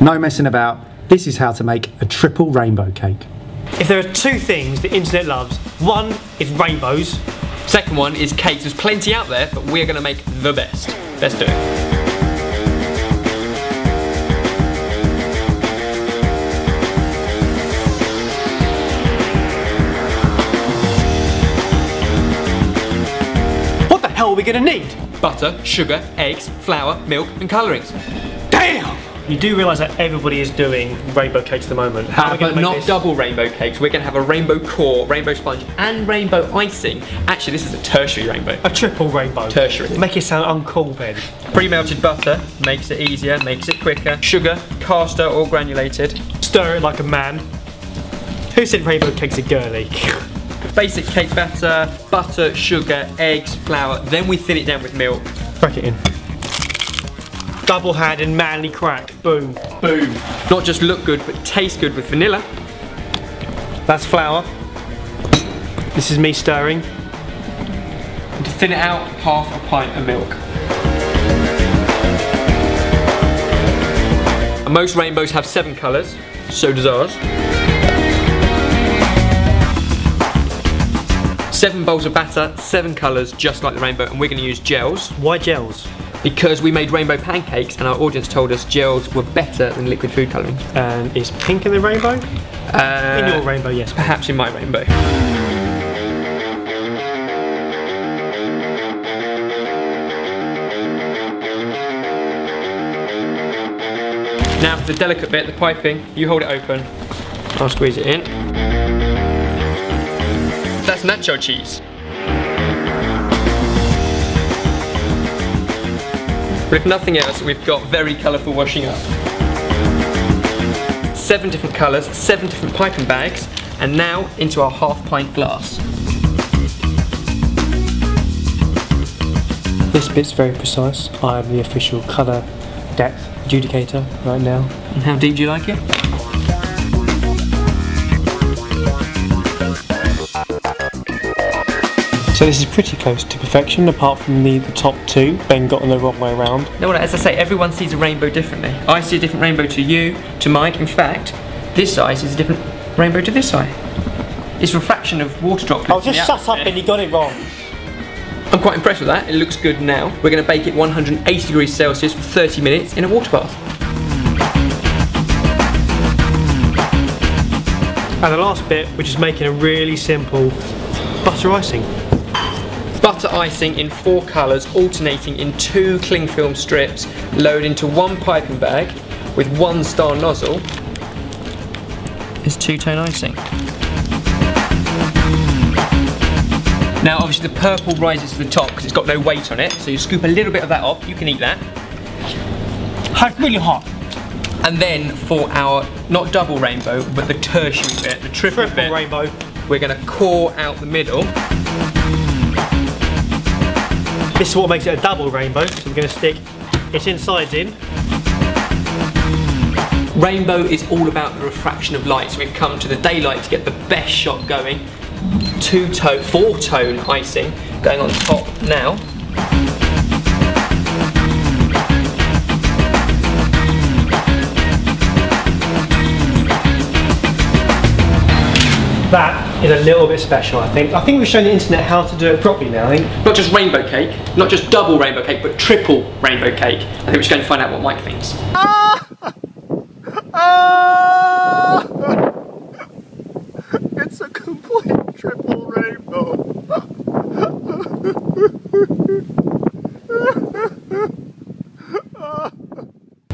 No messing about. This is how to make a triple rainbow cake. If there are two things the internet loves, one is rainbows. Second one is cakes. There's plenty out there, but we're gonna make the best. Let's do it. What the hell are we gonna need? Butter, sugar, eggs, flour, milk, and colourings. Damn! You do realise that everybody is doing rainbow cakes at the moment. We but not this? double rainbow cakes. We're gonna have a rainbow core, rainbow sponge, and rainbow icing. Actually, this is a tertiary rainbow. A triple rainbow. Tertiary. Make it sound uncool, Ben. Pre-melted butter makes it easier, makes it quicker. Sugar, caster or granulated. Stir it like a man. Who said rainbow cakes are girly? Basic cake batter, butter, sugar, eggs, flour. Then we thin it down with milk. Crack it in. Double handed manly crack. Boom. Boom. Not just look good, but taste good with vanilla. That's flour. This is me stirring. And to thin it out, half a pint of milk. And most rainbows have seven colours, so does ours. Seven bowls of batter, seven colours, just like the rainbow, and we're going to use gels Why gels? Because we made rainbow pancakes and our audience told us gels were better than liquid food colouring. And is pink in the rainbow? Uh, In your rainbow, yes. Perhaps in my rainbow. Now for the delicate bit, the piping, you hold it open, I'll squeeze it in. That's nacho cheese. But if nothing else, we've got very colourful washing up. Seven different colours, seven different piping bags, and now into our half pint glass. This bit's very precise. I am the official colour depth adjudicator right now. And how deep do you like it? So this is pretty close to perfection, apart from the, the top two. Ben got them the wrong way around. No, well, as I say, everyone sees a rainbow differently. I see a different rainbow to you, to Mike. In fact, this eye sees a different rainbow to this eye. It's refraction of water droplets. Oh, just shut up, atmosphere. Ben. You got it wrong. I'm quite impressed with that. It looks good now. We're going to bake it 180 degrees Celsius for 30 minutes in a water bath. And the last bit, which is making a really simple butter icing. Butter icing in four colours, alternating in two cling film strips, load into one piping bag with one star nozzle. Is two-tone icing. Now, obviously, the purple rises to the top because it's got no weight on it, so you scoop a little bit of that off. You can eat that. Hot, really hot. And then for our not double rainbow, but the tertiary bit, the triple, Triple bit, rainbow. we're going to core out the middle. This is what makes it a double rainbow. So we're going to stick its insides in. Rainbow is all about the refraction of light, so we've come to the daylight to get the best shot going. Two tone, four tone icing going on top now. That is a little bit special, I think. I think we've shown the internet how to do it properly now. I think Not just rainbow cake, not just double rainbow cake, but triple rainbow cake. I think we're just going to find out what Mike thinks. Ah! It's a complete triple rainbow.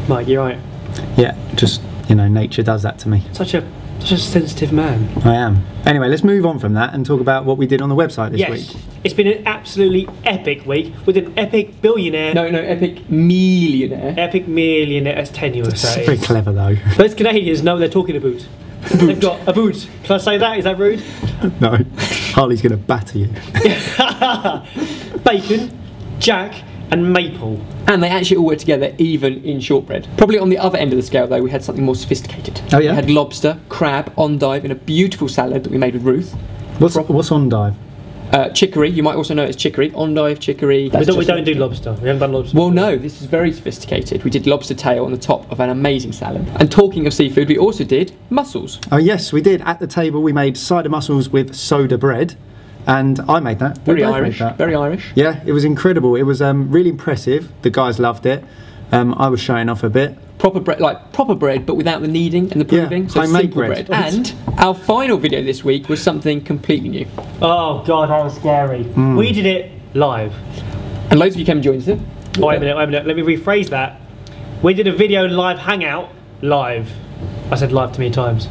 Mike, you're right. Yeah, just, you know, nature does that to me. Such a such a sensitive man. I am. Anyway, let's move on from that and talk about what we did on the website this yes, week. it's been an absolutely epic week with an epic billionaire, No, no, epic millionaire. epic millionaire, as tenuous It's that very is. clever though. Those Canadians know what they're talking about. They've got a boot. Can I say that? Is that rude? no, Harley's going to batter you. Bacon, Jack, and maple. And they actually all work together even in shortbread. Probably on the other end of the scale though, we had something more sophisticated. Oh, yeah? We had lobster, crab, endive, and a beautiful salad that we made with Ruth. What's, what's on dive? Uh, chicory, you might also know it as chicory, endive, chicory. We don't, we don't do lobster. We haven't done lobster. Well, no, this is very sophisticated. We did lobster tail on the top of an amazing salad. And talking of seafood, we also did mussels. Oh yes, we did. At the table, we made cider mussels with soda bread, and I made that. Very both made Irish. that. Very Irish. Yeah, it was incredible. It was um, really impressive. The guys loved it. Um, I was showing off a bit. Proper bread, like proper bread, but without the kneading and the Yeah, proving. so homemade simple bread. And our final video this week was something completely new. Oh god, that was scary. Hmm. We did it live. And loads of you came and joined us. Oh, wait a minute, wait a minute. Let me rephrase that. We did a video live hangout live. I said live too many times.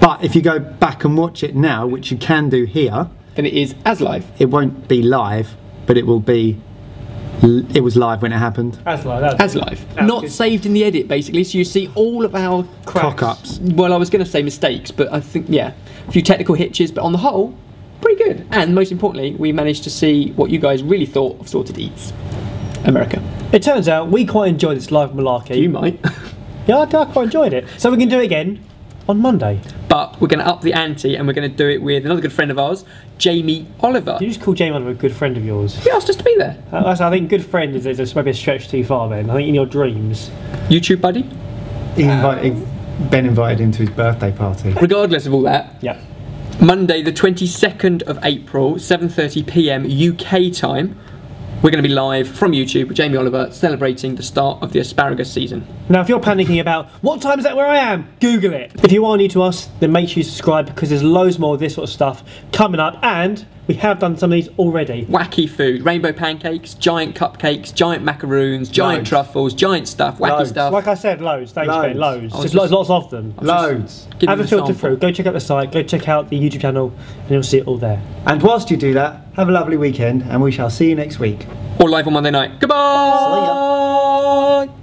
But if you go back and watch it now, which you can do here, Then it is as live. it won't be live, but it will be. It was live when it happened. As live. That As live. That Not good. saved in the edit, basically. So you see all of our Cock ups. Well, I was going to say mistakes, but I think, yeah, a few technical hitches, but on the whole, pretty good. And most importantly, we managed to see what you guys really thought of Sorted Eats America. It turns out we quite enjoyed this live malarkey. You might. Yeah, I, I quite enjoyed it. So we can do it again on Monday. but we're going to up the ante and we're going to do it with another good friend of ours, Jamie Oliver. You just call Jamie Oliver a good friend of yours. He asked us to be there. Uh, I think good friend is, is maybe a stretch too far. Then I think in your dreams. YouTube buddy. He invited. Ben invited him to his birthday party. Regardless of all that, Yeah. Monday, the 22nd of April, 7:30 p.m. UK time. We're going to be live from YouTube with Jamie Oliver celebrating the start of the asparagus season. Now, if you're panicking about what time is that where I am, Google it. If you are new to us, then make sure you subscribe because there's loads more of this sort of stuff coming up, and we have done some of these already. Wacky food, rainbow pancakes, giant cupcakes, giant macaroons, giant Loads. truffles, giant stuff, wacky Loads. stuff. Like I said, loads. Thanks, Loads. Ben. Loads. Just just- loads, lots of them. Loads. Give Have a filter sample. through. Go check out the site. Go check out the YouTube channel, and you'll see it all there. And whilst you do that, have a lovely weekend, and we shall see you next week. Or live on Monday night. Goodbye.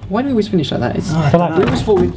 Why do we always finish like that? It's, I don't we always fall in.